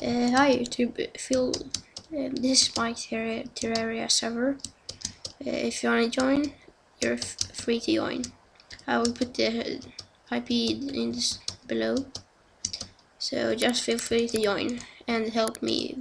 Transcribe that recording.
Uh, hi YouTube, Phil. Um, this is my Terraria, Terraria server. Uh, if you want to join, you're free to join. I will put the IP in this below. So just feel free to join and help me